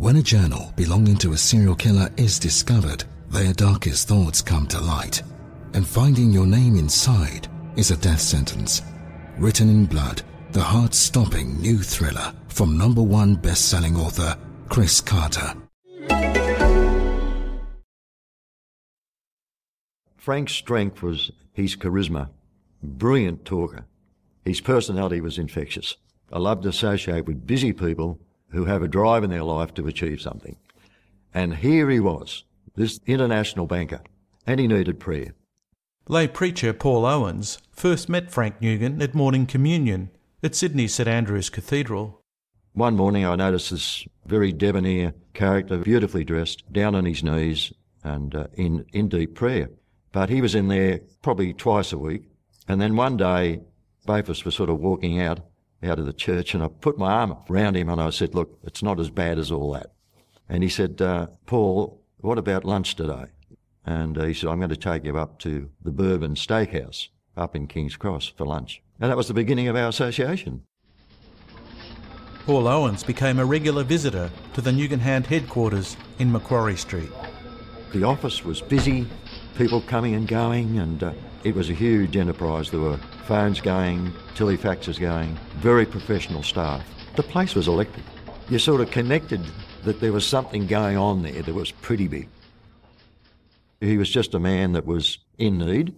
When a journal belonging to a serial killer is discovered, their darkest thoughts come to light, and finding your name inside is a death sentence. Written in blood, the heart-stopping new thriller from number one best-selling author Chris Carter. Frank's strength was his charisma, brilliant talker. His personality was infectious. I loved to associate with busy people who have a drive in their life to achieve something. And here he was, this international banker, and he needed prayer. Lay preacher Paul Owens first met Frank Nugan at morning communion at Sydney's St Andrew's Cathedral. One morning I noticed this very debonair character, beautifully dressed, down on his knees and uh, in, in deep prayer. But he was in there probably twice a week. And then one day, both of us were sort of walking out, out of the church, and I put my arm around him and I said, Look, it's not as bad as all that. And he said, uh, Paul, what about lunch today? And uh, he said, I'm going to take you up to the Bourbon Steakhouse up in King's Cross for lunch. And that was the beginning of our association. Paul Owens became a regular visitor to the Nugan Hand headquarters in Macquarie Street. The office was busy, people coming and going, and uh, it was a huge enterprise. There were phones going, telefax is going, very professional staff. The place was electric. You sort of connected that there was something going on there that was pretty big. He was just a man that was in need.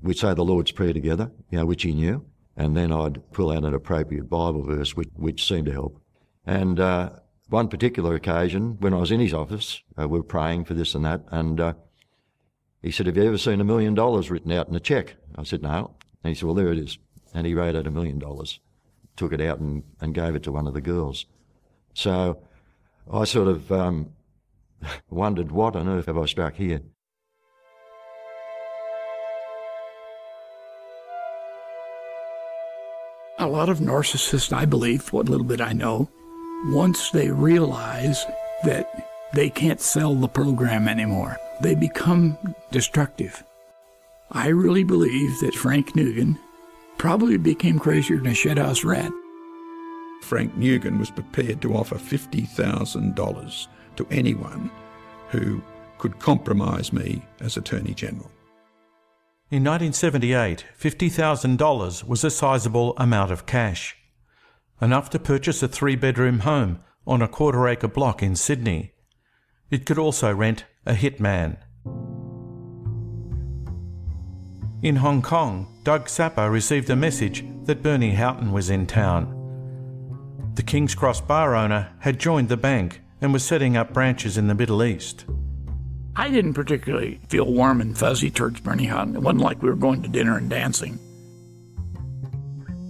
We'd say the Lord's Prayer together, you know, which he knew, and then I'd pull out an appropriate Bible verse which, which seemed to help. And uh, one particular occasion, when I was in his office, uh, we were praying for this and that, and uh, he said, Have you ever seen a million dollars written out in a cheque? I said, No. And he said, Well, there it is. And he wrote out a million dollars, took it out and, and gave it to one of the girls. So I sort of um, wondered, What on earth have I struck here? A lot of narcissists, I believe, what little bit I know, once they realize that they can't sell the program anymore, they become destructive. I really believe that Frank Nugan probably became crazier than a shedhouse rat. Frank Nugan was prepared to offer $50,000 to anyone who could compromise me as Attorney General. In 1978, $50,000 was a sizable amount of cash, enough to purchase a three bedroom home on a quarter acre block in Sydney. It could also rent a hitman. In Hong Kong, Doug Sapper received a message that Bernie Houghton was in town. The King's Cross bar owner had joined the bank and was setting up branches in the Middle East. I didn't particularly feel warm and fuzzy towards Bernie Houghton. It wasn't like we were going to dinner and dancing.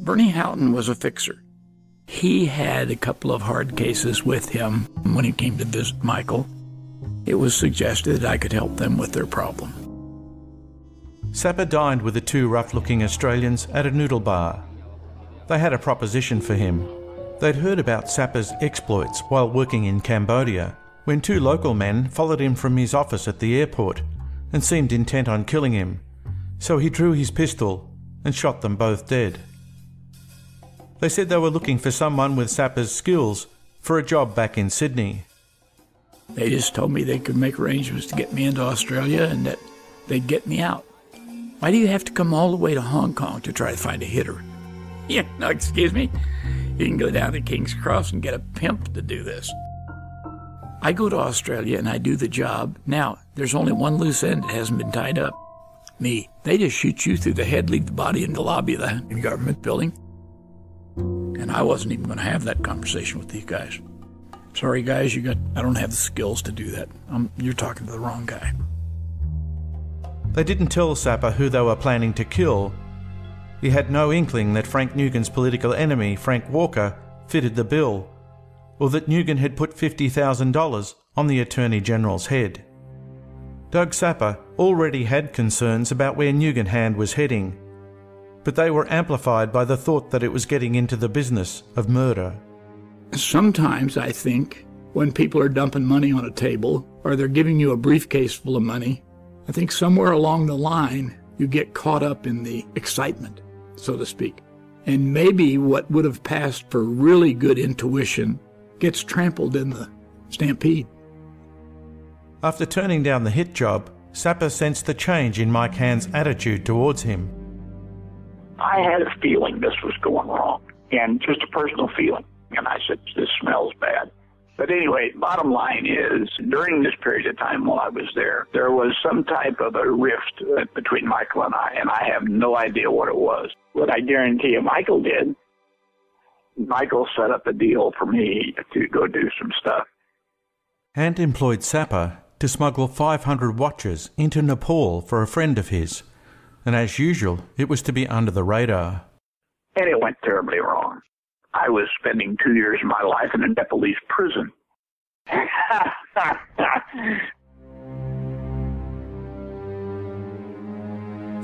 Bernie Houghton was a fixer. He had a couple of hard cases with him when he came to visit Michael. It was suggested that I could help them with their problem. Sapper dined with the two rough looking Australians at a noodle bar. They had a proposition for him. They'd heard about Sapper's exploits while working in Cambodia when two local men followed him from his office at the airport and seemed intent on killing him, so he drew his pistol and shot them both dead. They said they were looking for someone with Sapper's skills for a job back in Sydney. They just told me they could make arrangements to get me into Australia and that they'd get me out. Why do you have to come all the way to Hong Kong to try to find a hitter? Yeah, no, excuse me. You can go down to King's Cross and get a pimp to do this. I go to Australia and I do the job. Now, there's only one loose end that hasn't been tied up. Me. They just shoot you through the head, leave the body in the lobby of the government building. And I wasn't even going to have that conversation with these guys. Sorry, guys, you got. I don't have the skills to do that. I'm, you're talking to the wrong guy. They didn't tell Sapper who they were planning to kill. He had no inkling that Frank Nugan's political enemy, Frank Walker, fitted the bill or that Nugan had put $50,000 on the Attorney General's head. Doug Sapper already had concerns about where Nugan Hand was heading, but they were amplified by the thought that it was getting into the business of murder. Sometimes I think when people are dumping money on a table or they're giving you a briefcase full of money, I think somewhere along the line you get caught up in the excitement, so to speak. And maybe what would have passed for really good intuition gets trampled in the stampede. After turning down the hit job, Sapper sensed the change in Mike Hand's attitude towards him. I had a feeling this was going wrong, and just a personal feeling. And I said, This smells bad. But anyway, bottom line is, during this period of time while I was there, there was some type of a rift uh, between Michael and I, and I have no idea what it was. What I guarantee you Michael did, Michael set up a deal for me to go do some stuff. Hand employed Sapper to smuggle 500 watches into Nepal for a friend of his, and as usual, it was to be under the radar. And it went terribly wrong. I was spending two years of my life in a Nepalese prison.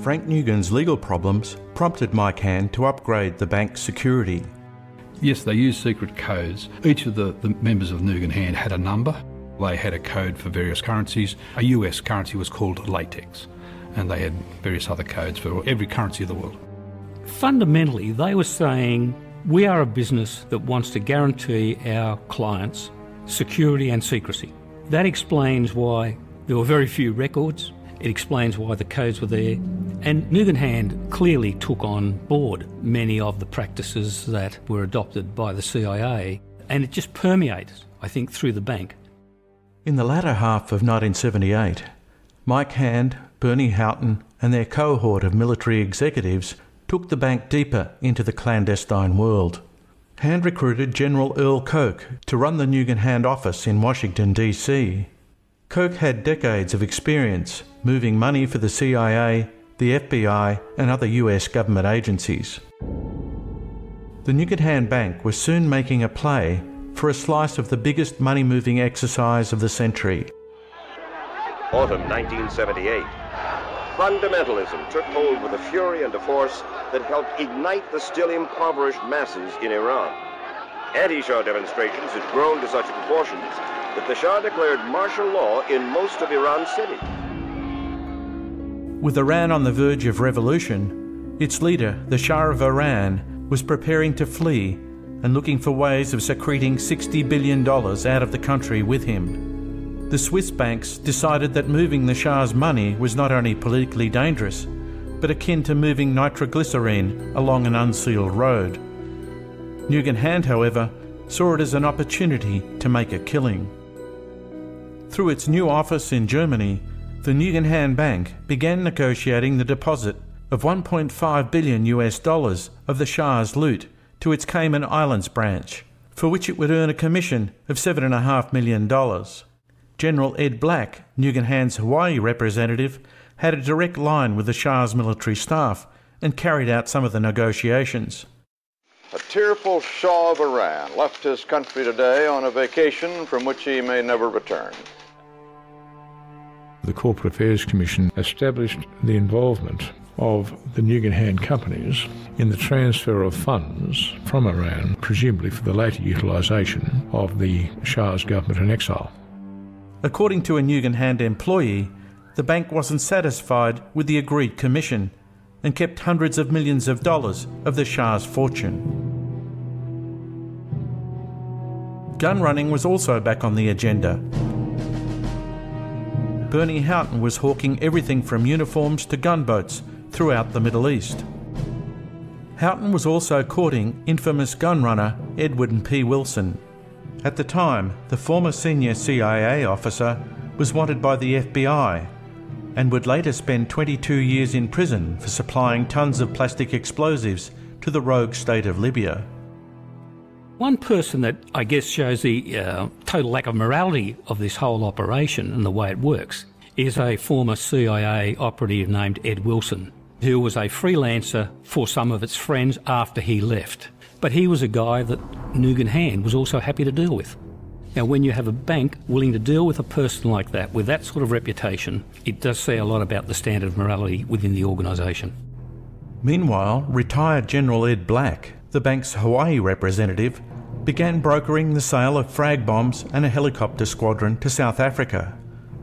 Frank Nugan's legal problems prompted Mike Hand to upgrade the bank's security. Yes, they used secret codes. Each of the, the members of Nugan Hand had a number. They had a code for various currencies. A US currency was called latex, and they had various other codes for every currency of the world. Fundamentally, they were saying we are a business that wants to guarantee our clients security and secrecy. That explains why there were very few records. It explains why the codes were there. And Nugan Hand clearly took on board many of the practices that were adopted by the CIA, and it just permeates, I think, through the bank. In the latter half of 1978, Mike Hand, Bernie Houghton, and their cohort of military executives took the bank deeper into the clandestine world. Hand recruited General Earl Koch to run the Nugan Hand office in Washington, D.C. Koch had decades of experience moving money for the CIA, the FBI, and other US government agencies. The Nugan Hand Bank was soon making a play for a slice of the biggest money moving exercise of the century. Autumn 1978. Fundamentalism took hold with a fury and a force that helped ignite the still impoverished masses in Iran. Anti-Shah demonstrations had grown to such proportions that the Shah declared martial law in most of Iran's cities. With Iran on the verge of revolution, its leader, the Shah of Iran, was preparing to flee and looking for ways of secreting $60 billion out of the country with him the Swiss banks decided that moving the Shah's money was not only politically dangerous, but akin to moving nitroglycerine along an unsealed road. Nugan Hand, however, saw it as an opportunity to make a killing. Through its new office in Germany, the Nugan Hand Bank began negotiating the deposit of 1.5 billion US dollars of the Shah's loot to its Cayman Islands branch, for which it would earn a commission of $7.5 million. General Ed Black, Nugan Hand's Hawaii representative, had a direct line with the Shah's military staff and carried out some of the negotiations. A tearful Shah of Iran left his country today on a vacation from which he may never return. The Corporate Affairs Commission established the involvement of the Nugan Hand companies in the transfer of funds from Iran, presumably for the later utilisation of the Shah's government in exile. According to a Nugan Hand employee, the bank wasn't satisfied with the agreed commission and kept hundreds of millions of dollars of the Shah's fortune. Gun running was also back on the agenda. Bernie Houghton was hawking everything from uniforms to gunboats throughout the Middle East. Houghton was also courting infamous gun runner Edwin P. Wilson. At the time, the former senior CIA officer was wanted by the FBI and would later spend 22 years in prison for supplying tons of plastic explosives to the rogue state of Libya. One person that I guess shows the uh, total lack of morality of this whole operation and the way it works is a former CIA operative named Ed Wilson, who was a freelancer for some of its friends after he left. But he was a guy that Nugan Hand was also happy to deal with. Now, when you have a bank willing to deal with a person like that, with that sort of reputation, it does say a lot about the standard of morality within the organisation. Meanwhile, retired General Ed Black, the bank's Hawaii representative, began brokering the sale of frag bombs and a helicopter squadron to South Africa,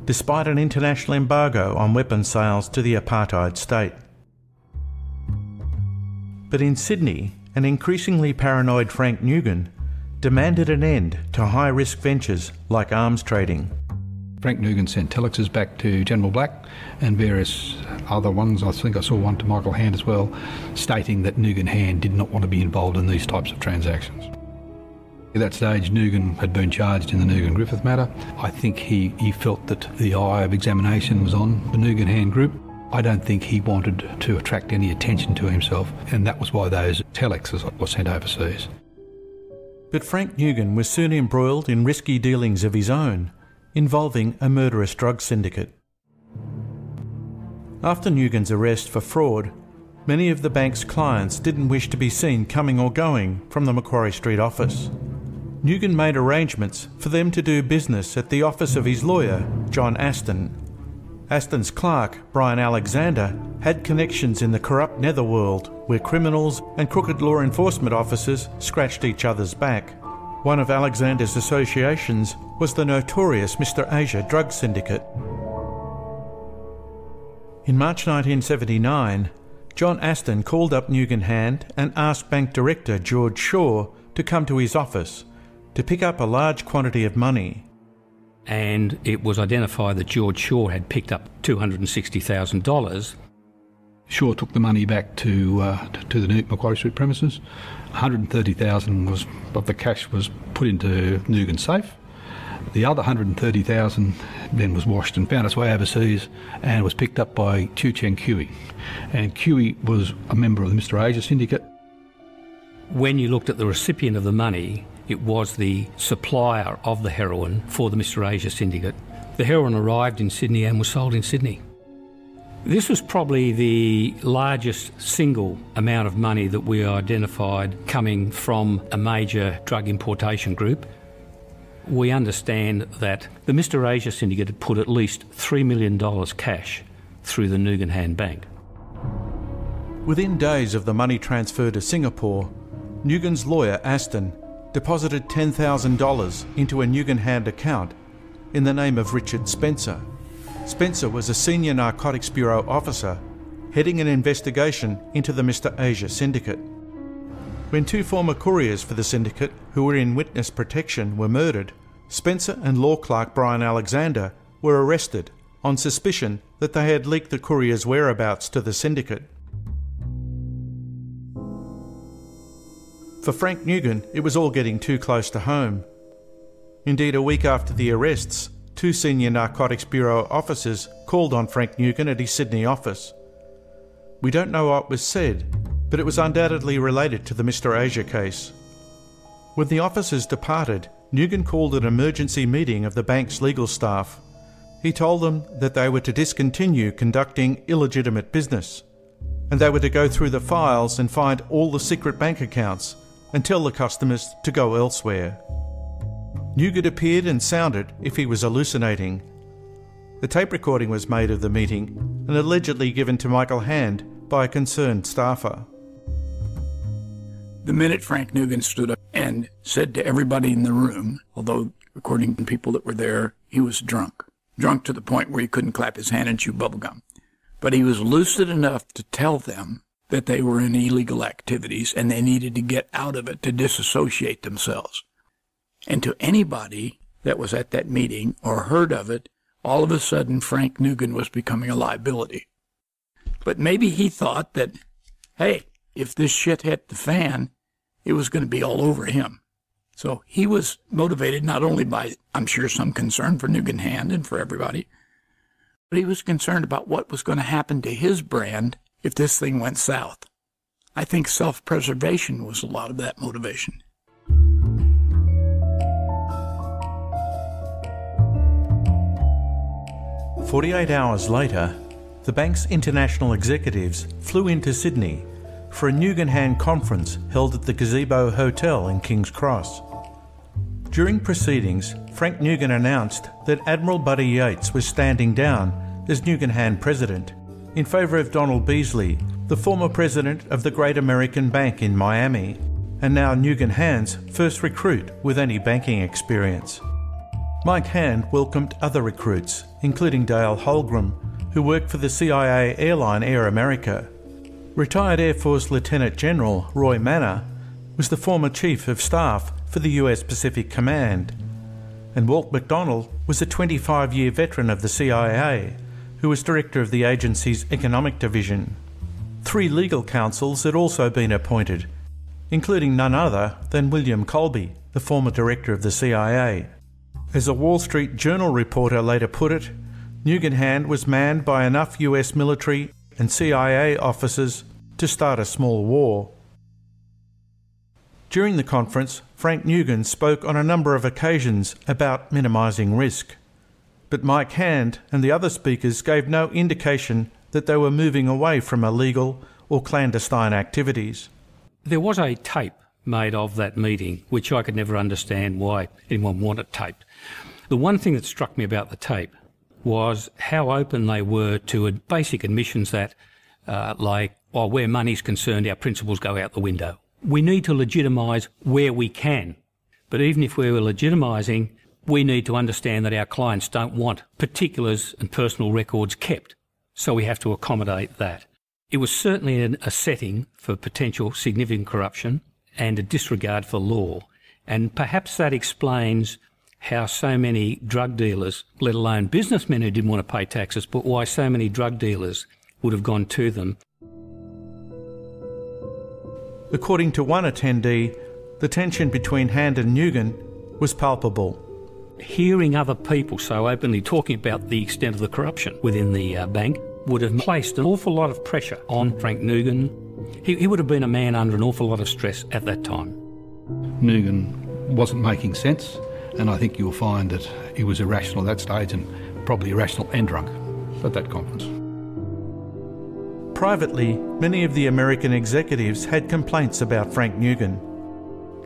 despite an international embargo on weapons sales to the apartheid state. But in Sydney, an increasingly paranoid Frank Nugan demanded an end to high risk ventures like arms trading. Frank Nugan sent telexes back to General Black and various other ones. I think I saw one to Michael Hand as well, stating that Nugan Hand did not want to be involved in these types of transactions. At that stage, Nugan had been charged in the Nugan Griffith matter. I think he, he felt that the eye of examination was on the Nugan Hand group. I don't think he wanted to attract any attention to himself, and that was why those telexes were sent overseas. But Frank Nugan was soon embroiled in risky dealings of his own involving a murderous drug syndicate. After Nugan's arrest for fraud, many of the bank's clients didn't wish to be seen coming or going from the Macquarie Street office. Nugan made arrangements for them to do business at the office of his lawyer, John Aston. Aston's clerk, Brian Alexander, had connections in the corrupt netherworld where criminals and crooked law enforcement officers scratched each other's back. One of Alexander's associations was the notorious Mr. Asia drug syndicate. In March 1979, John Aston called up Nugan Hand and asked bank director George Shaw to come to his office to pick up a large quantity of money. And it was identified that George Shaw had picked up $260,000 Shaw took the money back to uh, to the Macquarie Street premises. 130,000 was of the cash was put into Nugan's safe. The other 130,000 then was washed and found its way overseas and was picked up by Chu Cheng Kui. And Kui was a member of the Mr. Asia syndicate. When you looked at the recipient of the money, it was the supplier of the heroin for the Mr. Asia syndicate. The heroin arrived in Sydney and was sold in Sydney. This was probably the largest single amount of money that we identified coming from a major drug importation group. We understand that the Mr. Asia syndicate had put at least $3 million cash through the Nugan Bank. Within days of the money transfer to Singapore, Nugan's lawyer, Aston, deposited $10,000 into a Nugan Hand account in the name of Richard Spencer. Spencer was a senior Narcotics Bureau officer heading an investigation into the Mr. Asia syndicate. When two former couriers for the syndicate who were in witness protection were murdered, Spencer and law clerk Brian Alexander were arrested on suspicion that they had leaked the couriers' whereabouts to the syndicate. For Frank Nugan, it was all getting too close to home. Indeed, a week after the arrests, two senior Narcotics Bureau officers called on Frank Nugan at his Sydney office. We don't know what was said, but it was undoubtedly related to the Mr. Asia case. When the officers departed, Nugan called an emergency meeting of the bank's legal staff. He told them that they were to discontinue conducting illegitimate business, and they were to go through the files and find all the secret bank accounts and tell the customers to go elsewhere. Nugan appeared and sounded if he was hallucinating. The tape recording was made of the meeting and allegedly given to Michael Hand by a concerned staffer. The minute Frank Nugan stood up and said to everybody in the room, although according to people that were there, he was drunk, drunk to the point where he couldn't clap his hand and chew bubblegum. But he was lucid enough to tell them that they were in illegal activities and they needed to get out of it to disassociate themselves. And to anybody that was at that meeting or heard of it, all of a sudden Frank Nugan was becoming a liability. But maybe he thought that, hey, if this shit hit the fan, it was going to be all over him. So he was motivated not only by, I'm sure, some concern for Nugan Hand and for everybody, but he was concerned about what was going to happen to his brand if this thing went south. I think self preservation was a lot of that motivation. 48 hours later, the bank's international executives flew into Sydney for a Nugan Hand conference held at the Gazebo Hotel in King's Cross. During proceedings, Frank Nugan announced that Admiral Buddy Yates was standing down as Nugan Hand president in favour of Donald Beasley, the former president of the Great American Bank in Miami, and now Nugan Hand's first recruit with any banking experience. Mike Hand welcomed other recruits, including Dale Holmgren, who worked for the CIA airline Air America. Retired Air Force Lieutenant General Roy Manor was the former Chief of Staff for the US Pacific Command. And Walt McDonald was a 25 year veteran of the CIA who was director of the agency's economic division. Three legal counsels had also been appointed, including none other than William Colby, the former director of the CIA. As a Wall Street Journal reporter later put it, Nugan Hand was manned by enough US military and CIA officers to start a small war. During the conference, Frank Nugan spoke on a number of occasions about minimising risk. But Mike Hand and the other speakers gave no indication that they were moving away from illegal or clandestine activities. There was a tape made of that meeting, which I could never understand why anyone wanted taped. The one thing that struck me about the tape was how open they were to basic admissions that, uh, like, well, where money's concerned, our principles go out the window. We need to legitimise where we can. But even if we were legitimising, we need to understand that our clients don't want particulars and personal records kept. So we have to accommodate that. It was certainly a setting for potential significant corruption and a disregard for law. And perhaps that explains how so many drug dealers, let alone businessmen who didn't want to pay taxes, but why so many drug dealers would have gone to them. According to one attendee, the tension between Hand and Nugan was palpable. Hearing other people so openly talking about the extent of the corruption within the uh, bank would have placed an awful lot of pressure on Frank Nugan. He, he would have been a man under an awful lot of stress at that time. Nugan wasn't making sense, and I think you'll find that he was irrational at that stage and probably irrational and drunk at that conference. Privately, many of the American executives had complaints about Frank Nugan.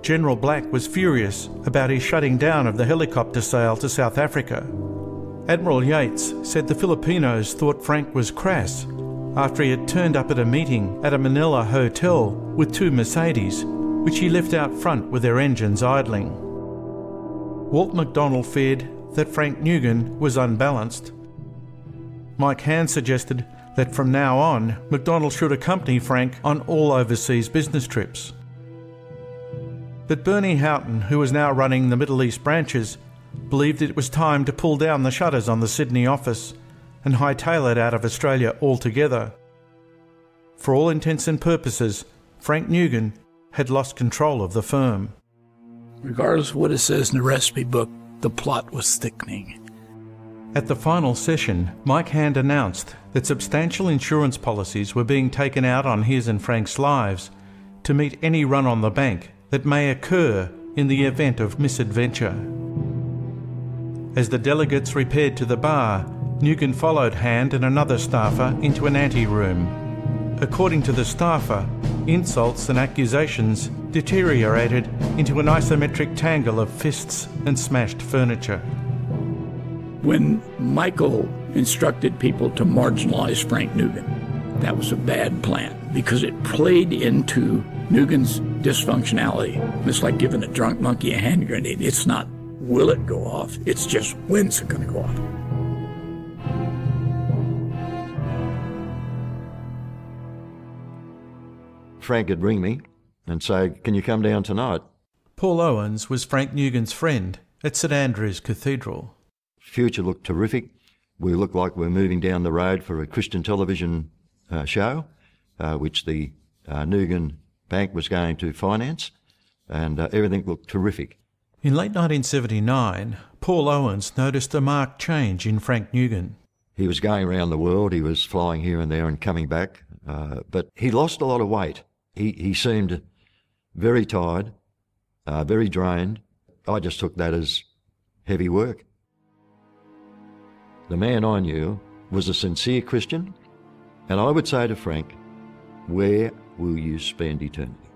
General Black was furious about his shutting down of the helicopter sale to South Africa. Admiral Yates said the Filipinos thought Frank was crass after he had turned up at a meeting at a Manila hotel with two Mercedes, which he left out front with their engines idling. Walt McDonald feared that Frank Nugan was unbalanced. Mike Hand suggested that from now on, McDonald should accompany Frank on all overseas business trips. But Bernie Houghton, who was now running the Middle East branches, believed it was time to pull down the shutters on the Sydney office and hightail it out of Australia altogether. For all intents and purposes, Frank Nugan had lost control of the firm. Regardless of what it says in the recipe book, the plot was thickening. At the final session, Mike Hand announced that substantial insurance policies were being taken out on his and Frank's lives to meet any run on the bank that may occur in the event of misadventure. As the delegates repaired to the bar, Nugan followed Hand and another staffer into an anteroom. According to the staffer, insults and accusations deteriorated into an isometric tangle of fists and smashed furniture. When Michael instructed people to marginalize Frank Nugan, that was a bad plan because it played into Nugan's dysfunctionality. It's like giving a drunk monkey a hand grenade. It's not will it go off, it's just when's it going to go off. Frank would ring me and say, Can you come down tonight? Paul Owens was Frank Nugan's friend at St Andrew's Cathedral. Future looked terrific. We looked like we're moving down the road for a Christian television uh, show, uh, which the uh, Nugan Bank was going to finance, and uh, everything looked terrific. In late 1979, Paul Owens noticed a marked change in Frank Nugan. He was going around the world, he was flying here and there and coming back, uh, but he lost a lot of weight. He, he seemed very tired, uh, very drained. I just took that as heavy work. The man I knew was a sincere Christian, and I would say to Frank, Where will you spend eternity?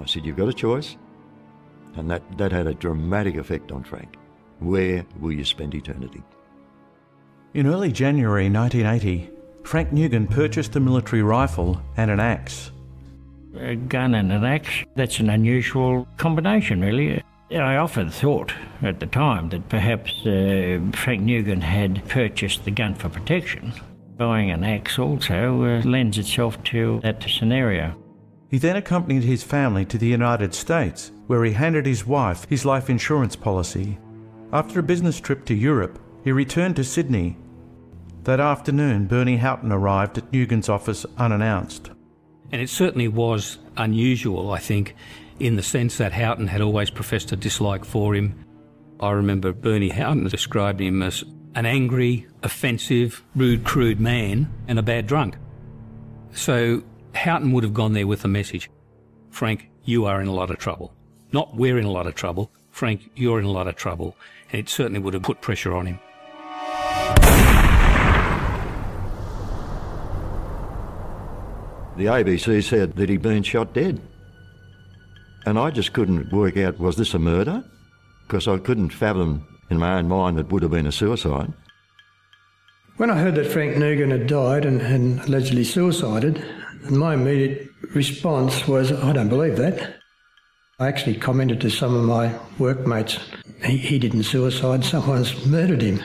I said, You've got a choice. And that, that had a dramatic effect on Frank. Where will you spend eternity? In early January 1980, Frank Nugan purchased a military rifle and an axe. A gun and an axe, that's an unusual combination, really. I often thought at the time that perhaps uh, Frank Nugan had purchased the gun for protection. Buying an axe also uh, lends itself to that scenario. He then accompanied his family to the United States, where he handed his wife his life insurance policy. After a business trip to Europe, he returned to Sydney. That afternoon, Bernie Houghton arrived at Nugan's office unannounced. And it certainly was unusual, I think, in the sense that Houghton had always professed a dislike for him. I remember Bernie Houghton described him as an angry, offensive, rude, crude man and a bad drunk. So Houghton would have gone there with a message Frank, you are in a lot of trouble. Not we're in a lot of trouble. Frank, you're in a lot of trouble. And it certainly would have put pressure on him. The ABC said that he'd been shot dead. And I just couldn't work out was this a murder? Because I couldn't fathom in my own mind it would have been a suicide. When I heard that Frank Nugan had died and, and allegedly suicided, my immediate response was, I don't believe that. I actually commented to some of my workmates, he, he didn't suicide, someone's murdered him.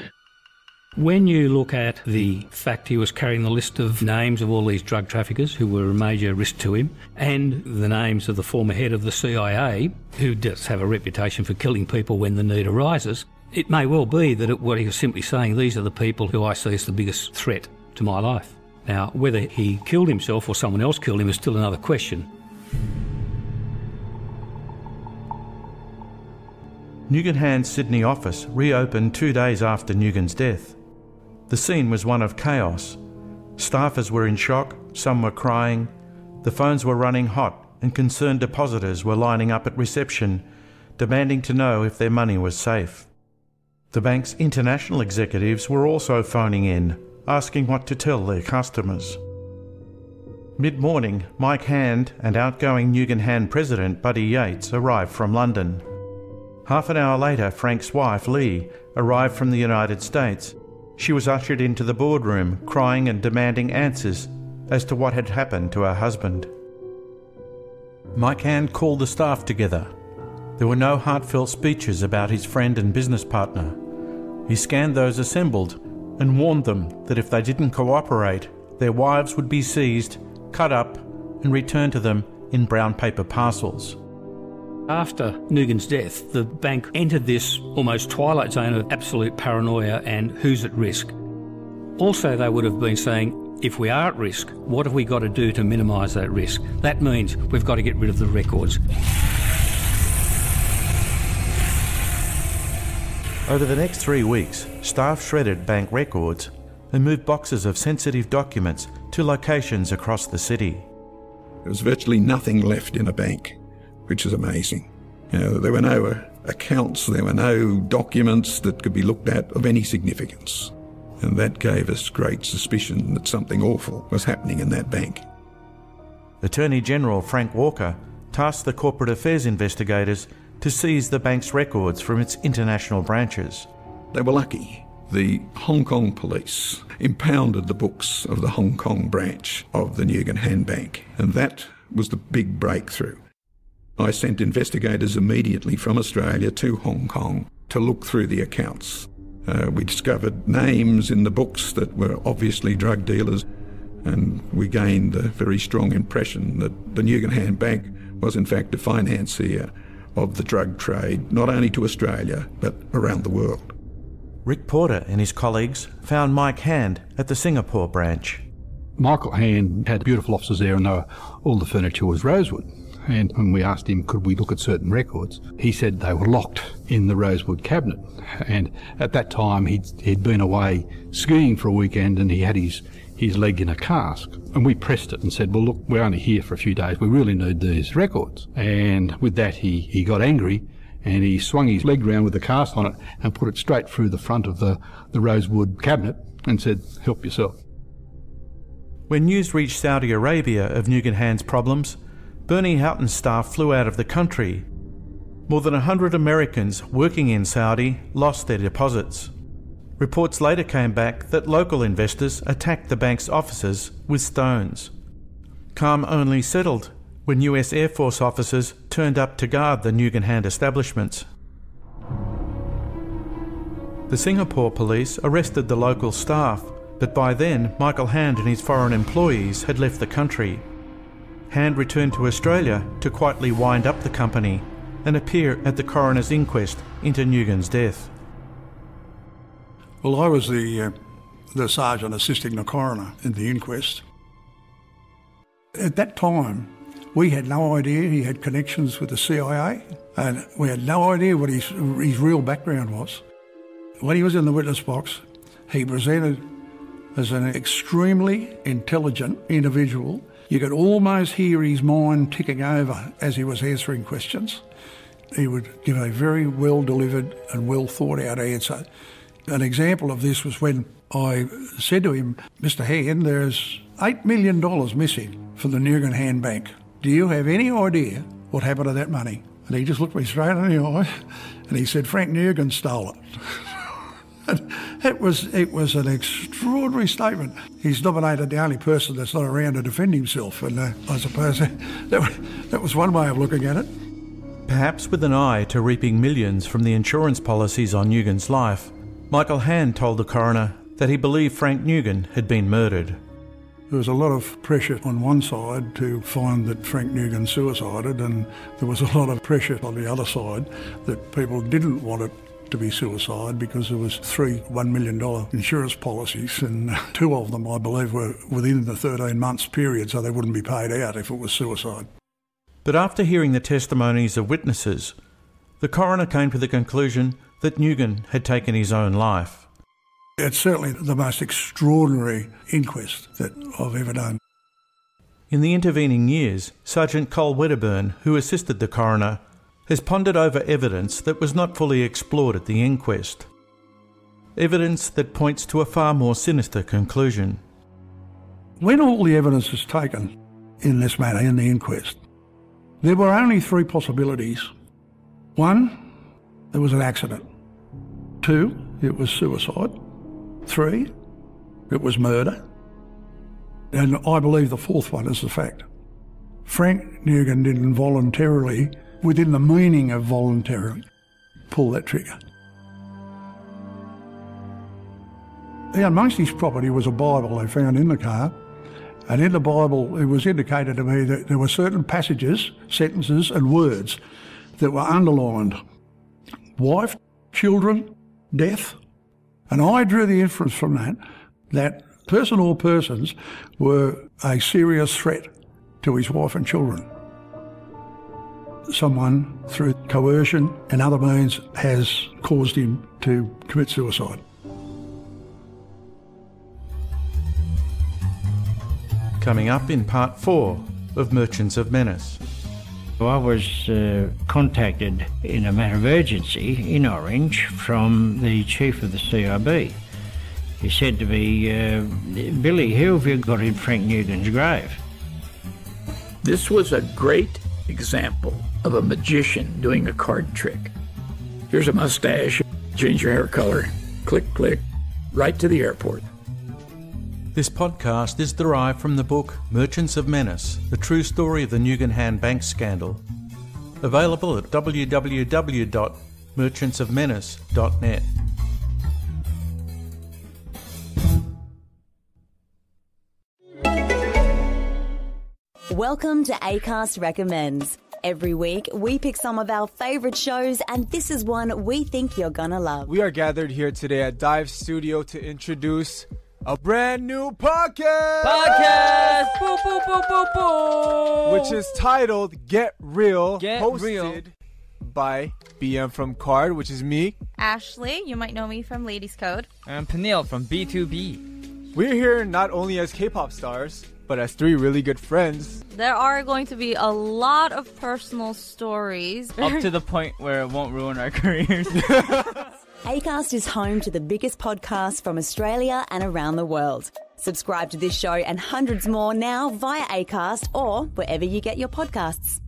When you look at the fact he was carrying the list of names of all these drug traffickers who were a major risk to him, and the names of the former head of the CIA, who does have a reputation for killing people when the need arises, it may well be that it, what he was simply saying, these are the people who I see as the biggest threat to my life. Now, whether he killed himself or someone else killed him is still another question. Nugan Hand's Sydney office reopened two days after Nugan's death. The scene was one of chaos. Staffers were in shock, some were crying, the phones were running hot, and concerned depositors were lining up at reception, demanding to know if their money was safe. The bank's international executives were also phoning in, asking what to tell their customers. Mid morning, Mike Hand and outgoing Nugan Hand president Buddy Yates arrived from London. Half an hour later, Frank's wife, Lee, arrived from the United States. She was ushered into the boardroom, crying and demanding answers as to what had happened to her husband. Mike Hand called the staff together. There were no heartfelt speeches about his friend and business partner. He scanned those assembled and warned them that if they didn't cooperate, their wives would be seized, cut up, and returned to them in brown paper parcels. After Nugan's death, the bank entered this almost twilight zone of absolute paranoia and who's at risk. Also, they would have been saying, if we are at risk, what have we got to do to minimise that risk? That means we've got to get rid of the records. Over the next three weeks, staff shredded bank records and moved boxes of sensitive documents to locations across the city. There was virtually nothing left in a bank, which is amazing. You know, there were no uh, accounts, there were no documents that could be looked at of any significance. And that gave us great suspicion that something awful was happening in that bank. Attorney General Frank Walker tasked the corporate affairs investigators to seize the bank's records from its international branches. They were lucky. The Hong Kong police impounded the books of the Hong Kong branch of the Nugan Hand Bank, and that was the big breakthrough. I sent investigators immediately from Australia to Hong Kong to look through the accounts. Uh, we discovered names in the books that were obviously drug dealers, and we gained a very strong impression that the Nugan Hand Bank was in fact a financier of the drug trade, not only to Australia, but around the world. Rick Porter and his colleagues found Mike Hand at the Singapore branch. Michael Hand had beautiful offices there, and were, all the furniture was rosewood. And when we asked him, could we look at certain records, he said they were locked in the rosewood cabinet. And at that time, he'd, he'd been away skiing for a weekend and he had his, his leg in a cask. And we pressed it and said, well, look, we're only here for a few days. We really need these records. And with that, he, he got angry and he swung his leg round with the cast on it and put it straight through the front of the, the rosewood cabinet and said, help yourself. When news reached Saudi Arabia of Nugan Hand's problems, Bernie Houghton's staff flew out of the country. More than 100 Americans working in Saudi lost their deposits. Reports later came back that local investors attacked the bank's offices with stones. Calm only settled when US Air Force officers turned up to guard the Nugan Hand establishments. The Singapore police arrested the local staff, but by then Michael Hand and his foreign employees had left the country. Hand returned to Australia to quietly wind up the company and appear at the coroner's inquest into Nugan's death. Well, I was the, uh, the sergeant assisting the coroner in the inquest. At that time, we had no idea he had connections with the CIA, and we had no idea what his, his real background was. When he was in the witness box, he presented as an extremely intelligent individual. You could almost hear his mind ticking over as he was answering questions. He would give a very well delivered and well thought out answer. An example of this was when I said to him, Mr. Hand, there's $8 million missing from the Nugan Hand Bank. Do you have any idea what happened to that money? And he just looked me straight in the eye and he said, Frank Nugan stole it. it was it was an extraordinary statement. He's nominated the only person that's not around to defend himself, and uh, I suppose that, that was one way of looking at it. Perhaps with an eye to reaping millions from the insurance policies on Nugan's life, Michael Hand told the coroner that he believed Frank Nugan had been murdered. There was a lot of pressure on one side to find that Frank Nugan suicided, and there was a lot of pressure on the other side that people didn't want it to be suicide because there was three $1 million insurance policies and two of them, I believe, were within the 13 months period, so they wouldn't be paid out if it was suicide. But after hearing the testimonies of witnesses, the coroner came to the conclusion that Nugan had taken his own life. It's certainly the most extraordinary inquest that I've ever done. In the intervening years, Sergeant Cole Wedderburn, who assisted the coroner, has pondered over evidence that was not fully explored at the inquest. Evidence that points to a far more sinister conclusion. When all the evidence is taken in this matter, in the inquest, there were only three possibilities. One, there was an accident. Two, it was suicide. Three, it was murder. And I believe the fourth one is the fact. Frank Nugan didn't voluntarily, within the meaning of voluntarily, pull that trigger. Yeah, amongst his property was a Bible they found in the car. And in the Bible, it was indicated to me that there were certain passages, sentences, and words that were underlined wife, children, death, and I drew the inference from that that person or persons were a serious threat to his wife and children. Someone, through coercion and other means, has caused him to commit suicide. Coming up in part four of Merchants of Menace. I was uh, contacted in a matter of urgency in Orange from the chief of the CIB. He said to me, uh, Billy, who have you got in Frank Nugan's grave? This was a great example of a magician doing a card trick. Here's a mustache, change your hair color, click, click, right to the airport. This podcast is derived from the book Merchants of Menace The True Story of the Nugan Hand Bank Scandal. Available at www.merchantsofmenace.net. Welcome to ACAST Recommends. Every week, we pick some of our favorite shows, and this is one we think you're gonna love. We are gathered here today at Dive Studio to introduce a brand new podcast. Podcast. Boo, boo, boo, boo, boo. Which is titled Get Real. Get hosted Real. by BM from KARD, which is me. Ashley, you might know me from Ladies Code. And Peniel from B2B. We're here not only as K-pop stars, but as three really good friends. There are going to be a lot of personal stories. Up to the point where it won't ruin our careers. ACAST is home to the biggest podcasts from Australia and around the world. Subscribe to this show and hundreds more now via ACAST or wherever you get your podcasts.